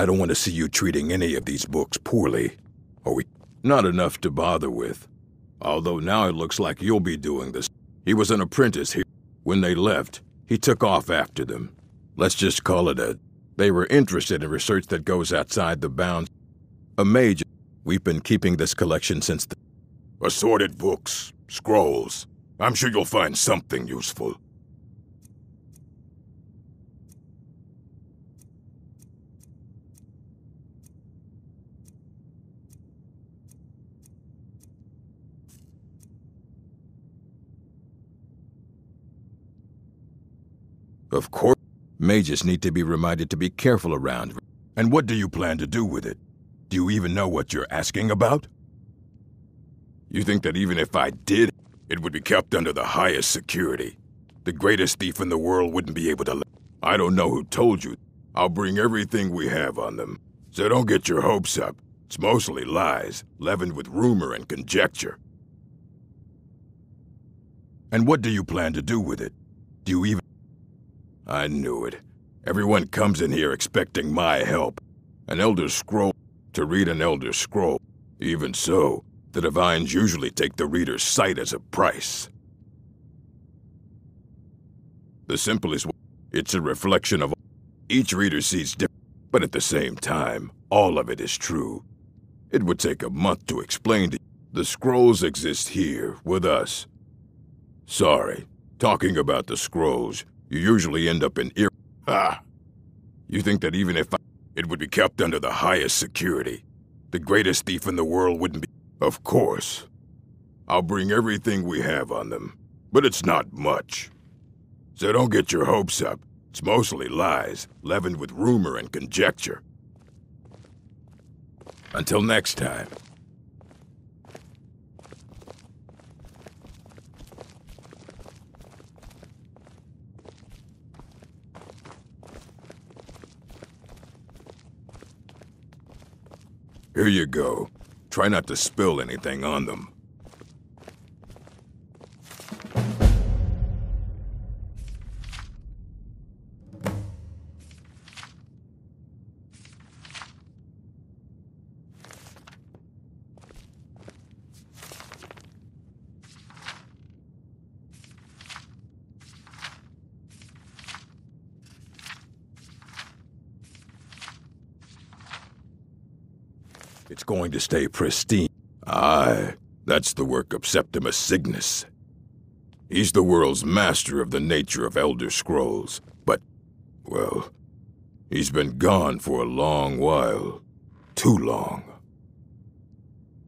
I don't want to see you treating any of these books poorly. Or we... Not enough to bother with. Although now it looks like you'll be doing this. He was an apprentice here. When they left, he took off after them. Let's just call it a... They were interested in research that goes outside the bounds. A mage. We've been keeping this collection since the... Assorted books, scrolls. I'm sure you'll find something useful. Of course, mages need to be reminded to be careful around. And what do you plan to do with it? Do you even know what you're asking about? You think that even if I did, it would be kept under the highest security? The greatest thief in the world wouldn't be able to... I don't know who told you. I'll bring everything we have on them. So don't get your hopes up. It's mostly lies, leavened with rumor and conjecture. And what do you plan to do with it? Do you even... I knew it. Everyone comes in here expecting my help. An Elder Scroll to read an Elder Scroll. Even so, the Divines usually take the reader's sight as a price. The simplest way, it's a reflection of each reader sees different, but at the same time, all of it is true. It would take a month to explain to you. The scrolls exist here, with us. Sorry, talking about the scrolls, you usually end up in ear. Ah! You think that even if I, it would be kept under the highest security, the greatest thief in the world wouldn't be. Of course. I'll bring everything we have on them, but it's not much. So don't get your hopes up. It's mostly lies, leavened with rumor and conjecture. Until next time. Here you go. Try not to spill anything on them. It's going to stay pristine. Aye, that's the work of Septimus Signus. He's the world's master of the nature of Elder Scrolls, but, well, he's been gone for a long while. Too long.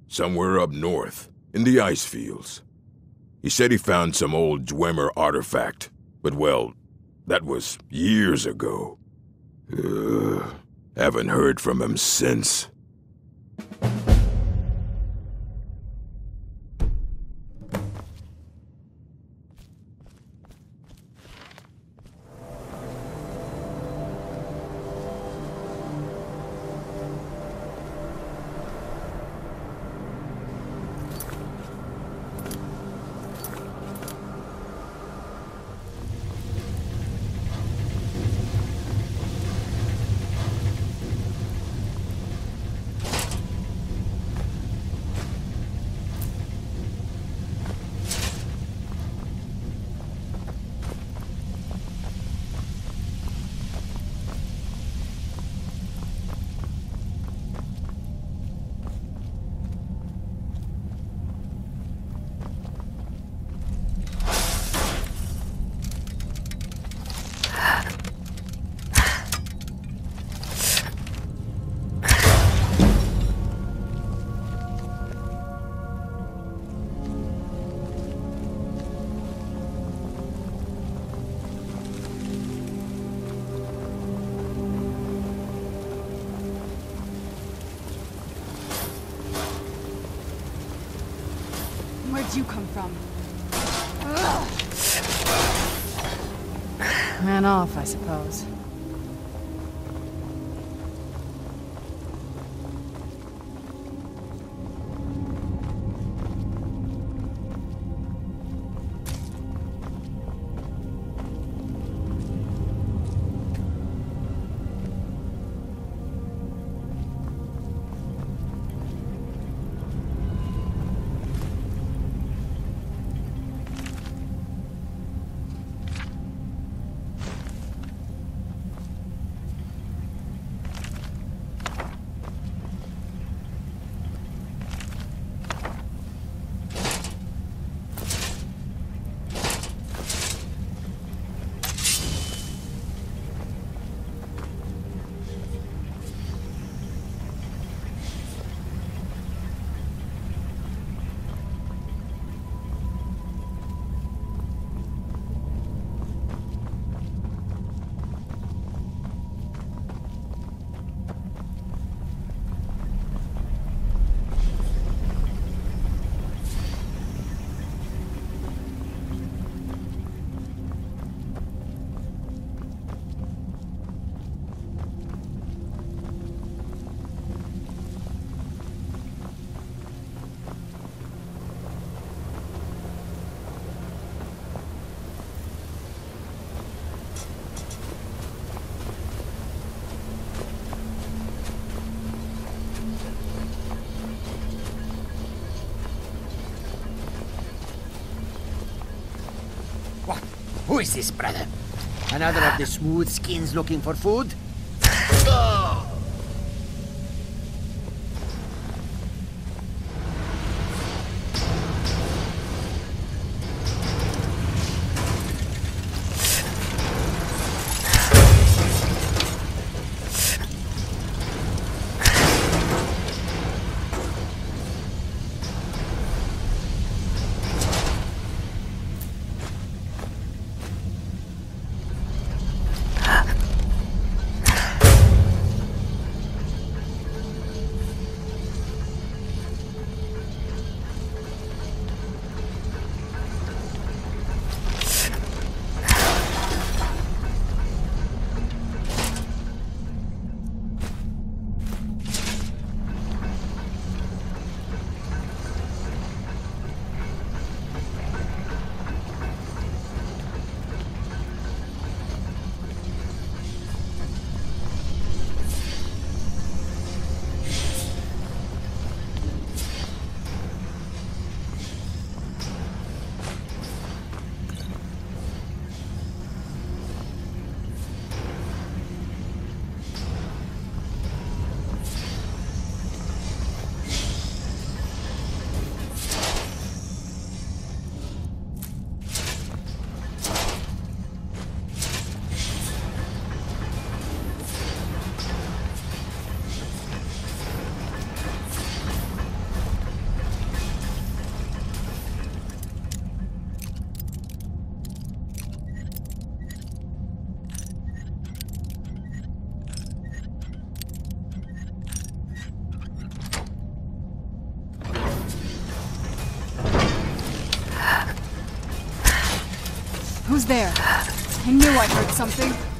Somewhere up north, in the ice fields. He said he found some old Dwemer artifact, but well, that was years ago. Haven't heard from him since. From? Ran off, I suppose. Is this, brother? Another of the smooth skins looking for food? There? I knew I heard something.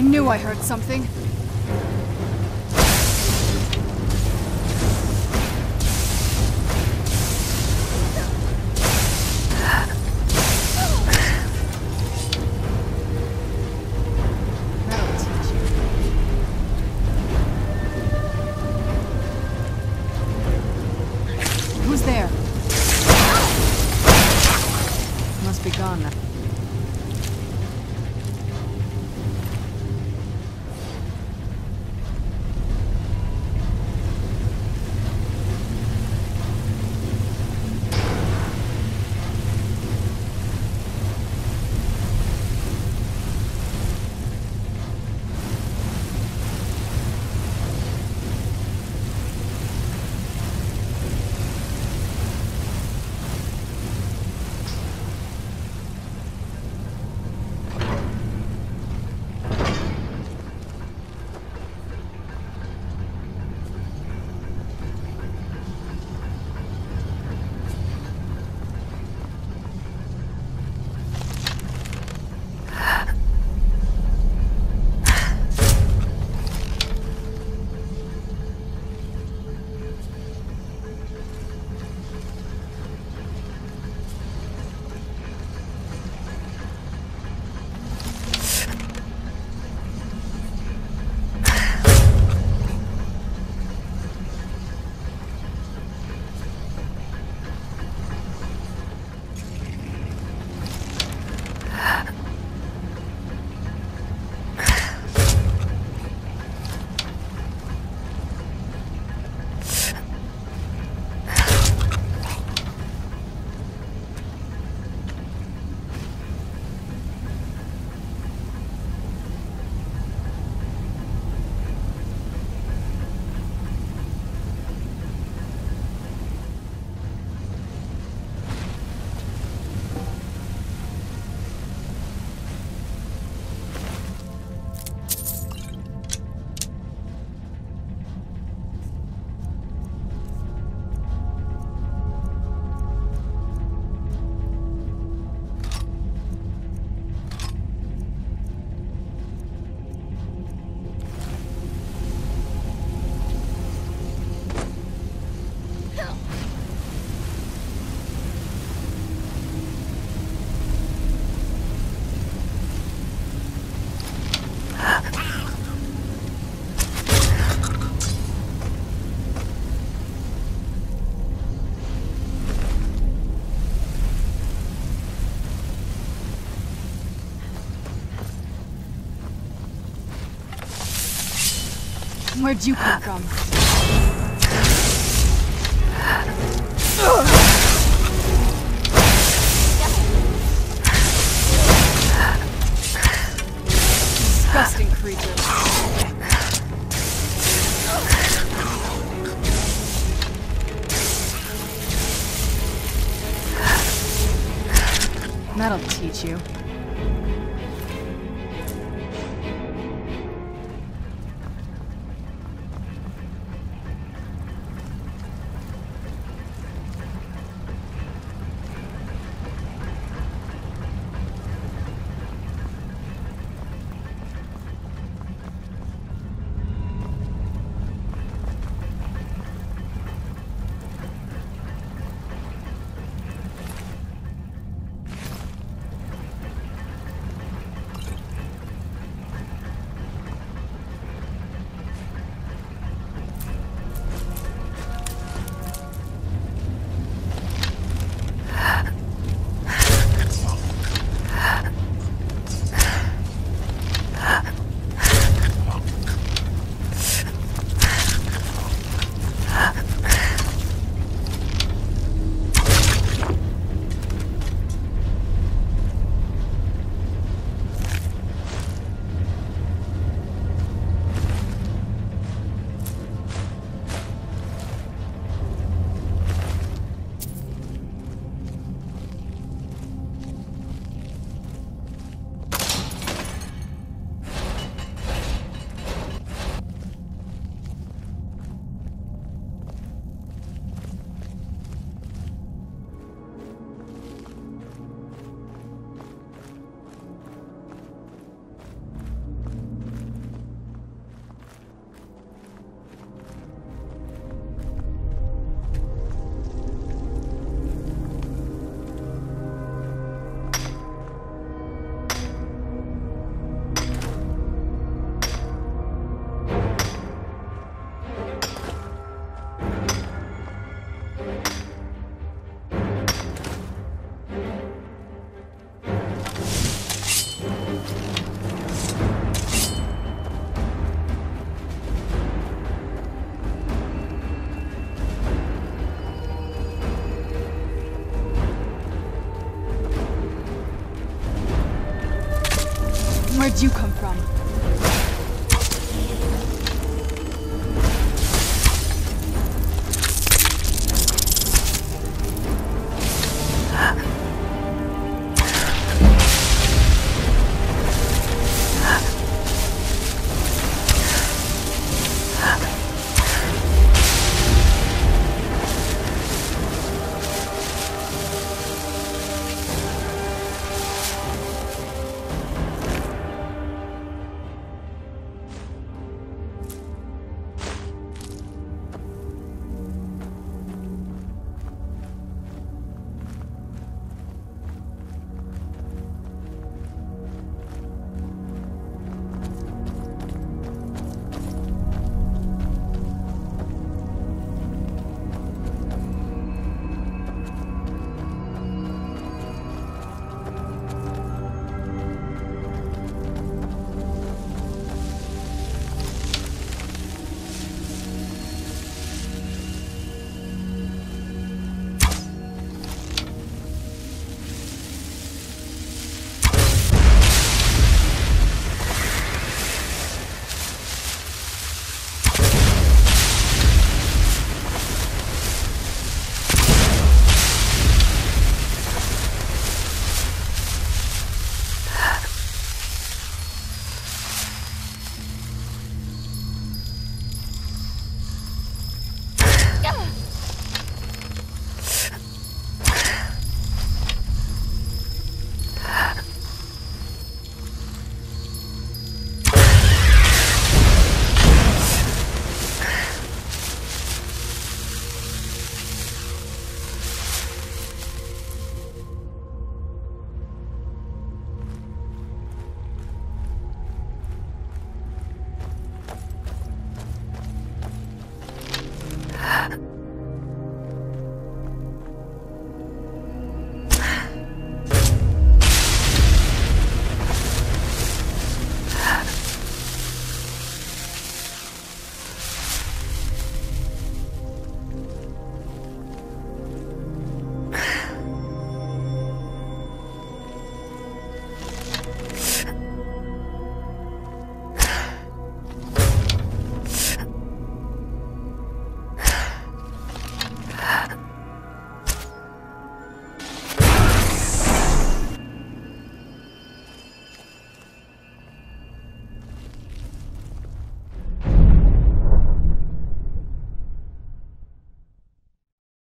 I knew I heard something. Where'd you come from? Disgusting creature. That'll teach you. Where'd you come